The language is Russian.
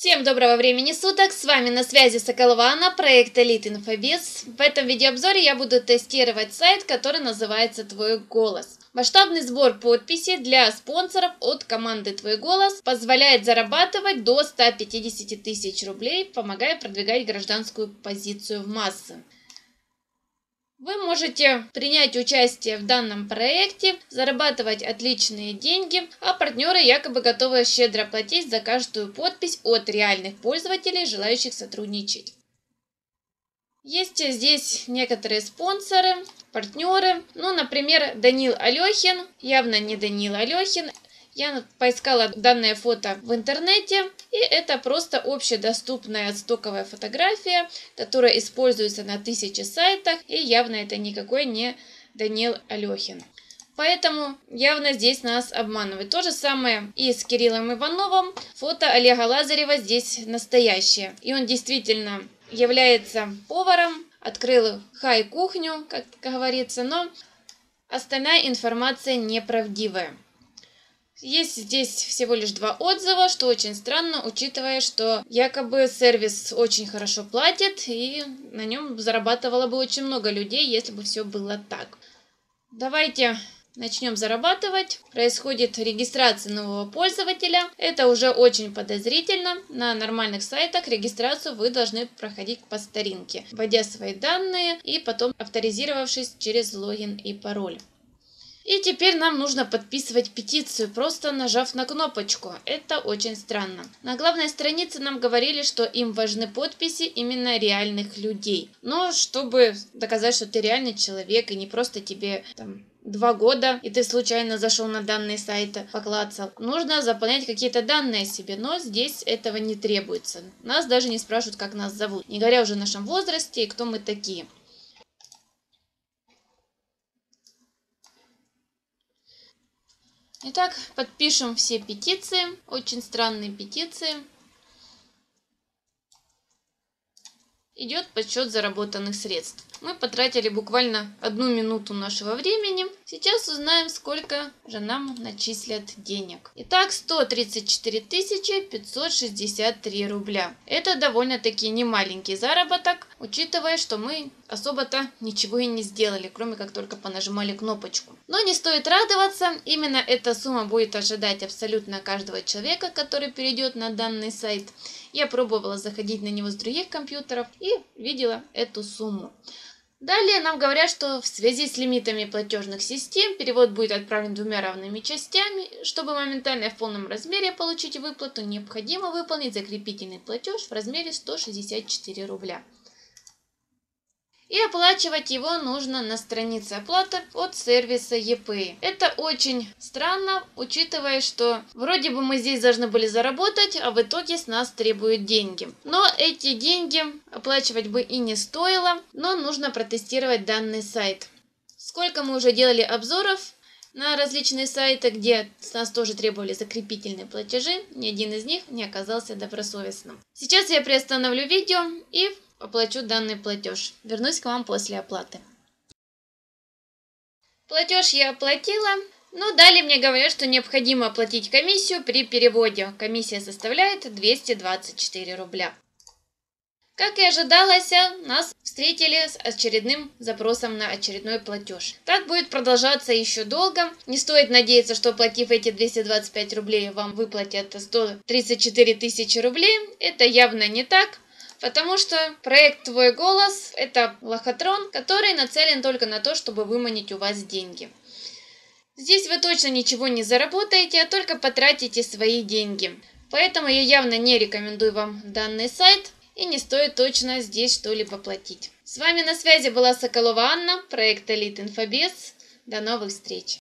Всем доброго времени суток, с вами на связи Соколова Анна, проект Elite Infobиз. В этом видеообзоре я буду тестировать сайт, который называется Твой Голос. Масштабный сбор подписей для спонсоров от команды Твой Голос позволяет зарабатывать до 150 тысяч рублей, помогая продвигать гражданскую позицию в массы. Вы можете принять участие в данном проекте, зарабатывать отличные деньги, а партнеры якобы готовы щедро платить за каждую подпись от реальных пользователей, желающих сотрудничать. Есть здесь некоторые спонсоры, партнеры, ну, например, Данил Алехин, явно не Данил Алехин, я поискала данное фото в интернете, и это просто общедоступная стоковая фотография, которая используется на тысячи сайтах, и явно это никакой не Данил Алехин. Поэтому явно здесь нас обманывают. То же самое и с Кириллом Ивановым. Фото Олега Лазарева здесь настоящее. И он действительно является поваром, открыл хай-кухню, как говорится, но остальная информация неправдивая. Есть здесь всего лишь два отзыва, что очень странно, учитывая, что якобы сервис очень хорошо платит и на нем зарабатывало бы очень много людей, если бы все было так. Давайте начнем зарабатывать. Происходит регистрация нового пользователя. Это уже очень подозрительно. На нормальных сайтах регистрацию вы должны проходить по старинке, вводя свои данные и потом авторизировавшись через логин и пароль. И теперь нам нужно подписывать петицию, просто нажав на кнопочку. Это очень странно. На главной странице нам говорили, что им важны подписи именно реальных людей. Но чтобы доказать, что ты реальный человек и не просто тебе там два года, и ты случайно зашел на данный сайт, поклацал. Нужно заполнять какие-то данные себе, но здесь этого не требуется. Нас даже не спрашивают, как нас зовут, не говоря уже о нашем возрасте и кто мы такие. Итак, подпишем все петиции, очень странные петиции. Идет подсчет заработанных средств. Мы потратили буквально одну минуту нашего времени. Сейчас узнаем, сколько же нам начислят денег. Итак, 134 563 рубля. Это довольно-таки немаленький заработок, учитывая, что мы особо-то ничего и не сделали, кроме как только понажимали кнопочку. Но не стоит радоваться, именно эта сумма будет ожидать абсолютно каждого человека, который перейдет на данный сайт. Я пробовала заходить на него с других компьютеров и видела эту сумму. Далее нам говорят, что в связи с лимитами платежных систем перевод будет отправлен двумя равными частями. Чтобы моментально в полном размере получить выплату, необходимо выполнить закрепительный платеж в размере 164 рубля и оплачивать его нужно на странице оплаты от сервиса EPay. Это очень странно, учитывая, что вроде бы мы здесь должны были заработать, а в итоге с нас требуют деньги. Но эти деньги оплачивать бы и не стоило, но нужно протестировать данный сайт. Сколько мы уже делали обзоров, на различные сайты, где с нас тоже требовали закрепительные платежи, ни один из них не оказался добросовестным. Сейчас я приостановлю видео и оплачу данный платеж. Вернусь к вам после оплаты. Платеж я оплатила, но далее мне говорят, что необходимо оплатить комиссию при переводе. Комиссия составляет 224 рубля. Как и ожидалось, нас встретили с очередным запросом на очередной платеж. Так будет продолжаться еще долго. Не стоит надеяться, что оплатив эти 225 рублей, вам выплатят 134 тысячи рублей. Это явно не так. Потому что проект «Твой голос» – это лохотрон, который нацелен только на то, чтобы выманить у вас деньги. Здесь вы точно ничего не заработаете, а только потратите свои деньги. Поэтому я явно не рекомендую вам данный сайт и не стоит точно здесь что-либо платить. С вами на связи была Соколова Анна, проект Elite Infobes. До новых встреч!